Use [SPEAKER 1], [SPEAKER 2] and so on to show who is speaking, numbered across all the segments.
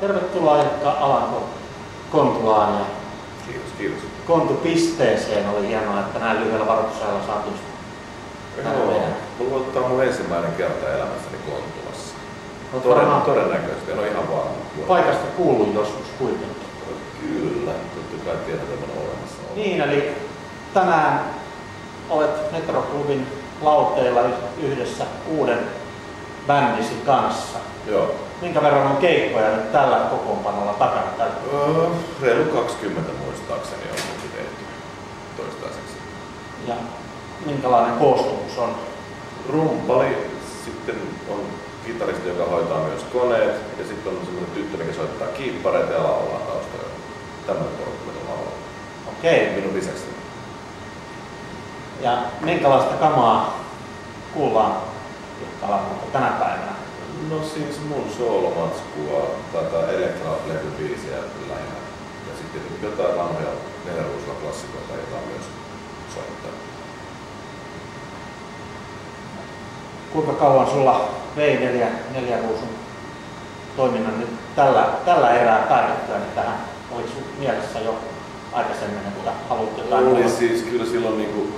[SPEAKER 1] tervetuloa Ilkka Alanko Kontulaan ja
[SPEAKER 2] Kiitos, kiitos.
[SPEAKER 1] Kontu-pisteeseen. Oli hienoa, että näin lyhyellä varoitusajalla saatiin
[SPEAKER 2] Joo, mulla tämä mun ensimmäinen kerta elämässäni Kontulassa.
[SPEAKER 1] Olet
[SPEAKER 2] Toden, todennäköisesti, en ole ihan varma.
[SPEAKER 1] paikasta kuullut joskus kuitenkin.
[SPEAKER 2] Kyllä, totta kai tiedän tämän olemassa. on.
[SPEAKER 1] Niin, eli tänään olet Metroklubin lauteilla yhdessä uuden bändisi kanssa.
[SPEAKER 2] Joo.
[SPEAKER 1] Minkä verran on keikkoja nyt tällä kokoonpanolla takana? Tällä?
[SPEAKER 2] Öö, reilu 20 muistaakseni on nyt tehty toistaiseksi.
[SPEAKER 1] Ja minkälainen koostumus on?
[SPEAKER 2] Rumpali, sitten on kitaristi, joka hoitaa myös koneet, ja sitten on semmoinen tyttö, mikä soittaa kiippareita ja laulaa taustalla. Tämmöinen porukka laulaa.
[SPEAKER 1] Okei.
[SPEAKER 2] Minun lisäksi.
[SPEAKER 1] Ja minkälaista kamaa kuullaan tänä päivänä?
[SPEAKER 2] No siis mun soolomatskua, tätä Elektra-levybiisiä lähinnä. Ja sitten jotain vanhoja neljäruusilla klassikoita, joita on myös soittaa.
[SPEAKER 1] Kuinka kauan sulla vei neljä, neljä ruusun toiminnan nyt tällä, tällä erää päätettyä niin tähän? Oliko sun mielessä jo aikaisemmin, että haluat jotain
[SPEAKER 2] Oli siis kyllä silloin niin kuin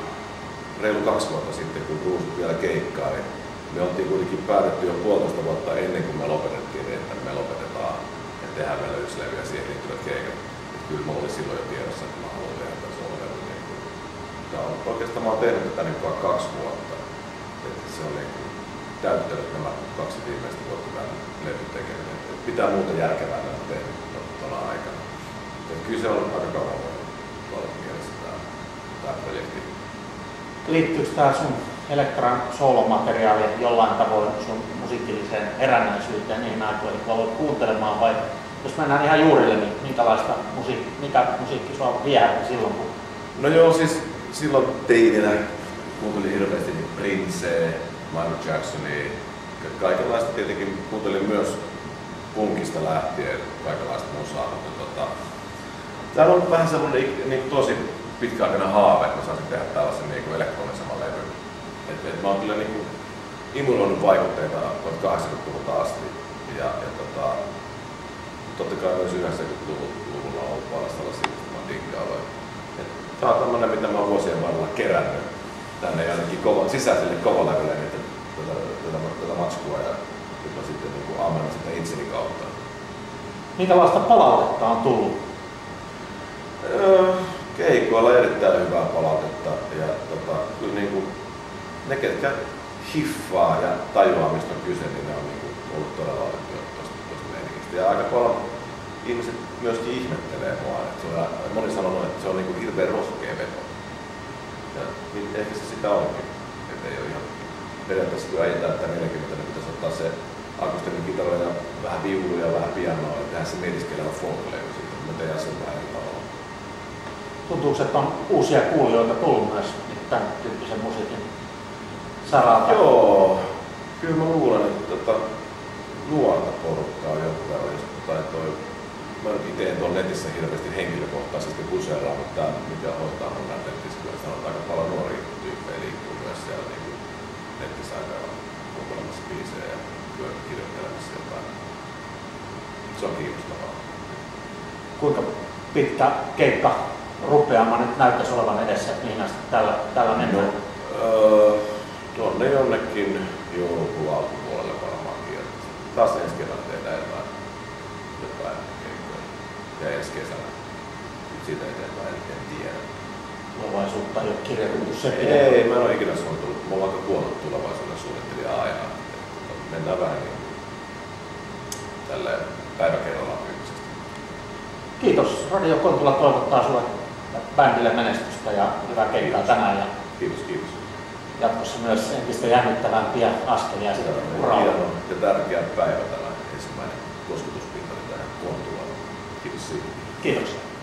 [SPEAKER 2] reilu kaksi vuotta sitten, kun Ruusut vielä keikkaa, niin me oltiin kuitenkin päätetty jo puolitoista vuotta ennen kuin me lopetettiin, niin että me lopetetaan ja tehdään vielä ja siihen liittyvät keikat. Et kyllä mulla oli silloin jo tiedossa, että mä haluan tehdä tämän kuin, tää on, oikeastaan mä oon tehnyt tätä niin kuin kaksi vuotta. Että se on niin kuin täyttänyt nämä kaksi viimeistä vuotta tämän levyn tekeminen. Et mitään muuta järkevää mä ole tehnyt tuona aikana. Et kyllä se on aika kauan ollut mielessä tämä, tämä projekti.
[SPEAKER 1] Liittyykö tämä sun Elektran soolomateriaali jollain tavoin sun musiikilliseen herännäisyyteen niihin aikoihin, kun aloit kuuntelemaan vai jos mennään ihan juurille, niin minkälaista musiikki, mikä musiikki sua viehätti silloin, kun
[SPEAKER 2] No joo, siis silloin teininä kuuntelin hirveästi niin Princeä, Michael Jacksonia, ka- kaikenlaista tietenkin kuuntelin myös punkista lähtien kaikenlaista musaa, mutta tota, tämä on vähän semmoinen niin tosi pitkäaikainen haave, että mä saisin tehdä tällaisen niin levyn. Et, et mä oon kyllä niin kuin imuroinut vaikutteita 80-luvulta asti ja, ja tota, totta kai myös 90-luvulla on ollut paljon sellaisia, mistä mä. Et Tää on tämmönen, mitä mä oon vuosien varrella kerännyt tänne jonnekin kova, sisäiselle kovalevylle niin tätä, tätä, tätä matskua ja nyt mä sitten niin kuin ammennut sitä itseni kautta.
[SPEAKER 1] minkälaista palautetta on tullut?
[SPEAKER 2] Öö, Keikoilla erittäin hyvää palautetta ja tota, kyllä niin kuin, ne, ketkä hiffaa ja tajuaa mistä on kyse, niin ne on niin kuin, ollut todella otettu tuosta, meiningistä. Ja aika paljon ihmiset myöskin ihmettelee mua. Että se on, moni sanoo, että se on niin kuin hirveän rohkea veto. Ja niin ehkä se sitä onkin. Että ei ole ihan periaatteessa kun äijä täyttää 40, niin pitäisi ottaa se akustinen kitara ja vähän viuluja ja vähän pianoa ja tehdä se mietiskelevä folk-levy siitä. Mä teen sen vähän eri tavalla.
[SPEAKER 1] Tuntuuko, että on uusia kuulijoita tullut myös tämän saralta?
[SPEAKER 2] Joo, kyllä mä luulen, että tota, nuorta porukkaa jonkun verran, jos tai toi, mä nyt itse en tuolla netissä hirveästi henkilökohtaisesti kuseeraa, mutta tämä, mikä hoitaa mun näitä netissä, kyllä sanotaan, aika paljon nuoria tyyppejä liikkuu myös siellä niin kuin netissä aika kuuntelemassa biisejä ja kyllä kirjoittelemassa jotain. Se on kiinnostavaa.
[SPEAKER 1] Kuinka pitkä keikka rupeama nyt näyttäisi olevan edessä, että mihin asti tällä, tällä
[SPEAKER 2] No,
[SPEAKER 1] mennään?
[SPEAKER 2] öö, tuonne jonnekin joulukuun alkupuolelle varmaankin. Ja taas ensi keväänä tehdään jotain, jotain keikkoja. Ja ensi kesänä. Siitä eteenpäin en, tiedä.
[SPEAKER 1] Tulevaisuutta ei ole kirjoitettu se
[SPEAKER 2] Ei, mä en ole ikinä suunnitellut. Mulla on aika huono tulevaisuuden suunnittelija aina. Mennään vähän niin tälleen päivä kerrallaan tyyppisesti.
[SPEAKER 1] Kiitos. Radio Kontula toivottaa ja bändille menestystä ja hyvää keikkaa tänään ja
[SPEAKER 2] Kiitos, kiitos.
[SPEAKER 1] Jatkossa myös entistä jännittävämpiä askelia sitten uralla.
[SPEAKER 2] Ja tärkeä päivä tämä ensimmäinen kosketuspinta tähän Kontulaan. Kiitos siitä.
[SPEAKER 1] Kiitoksia.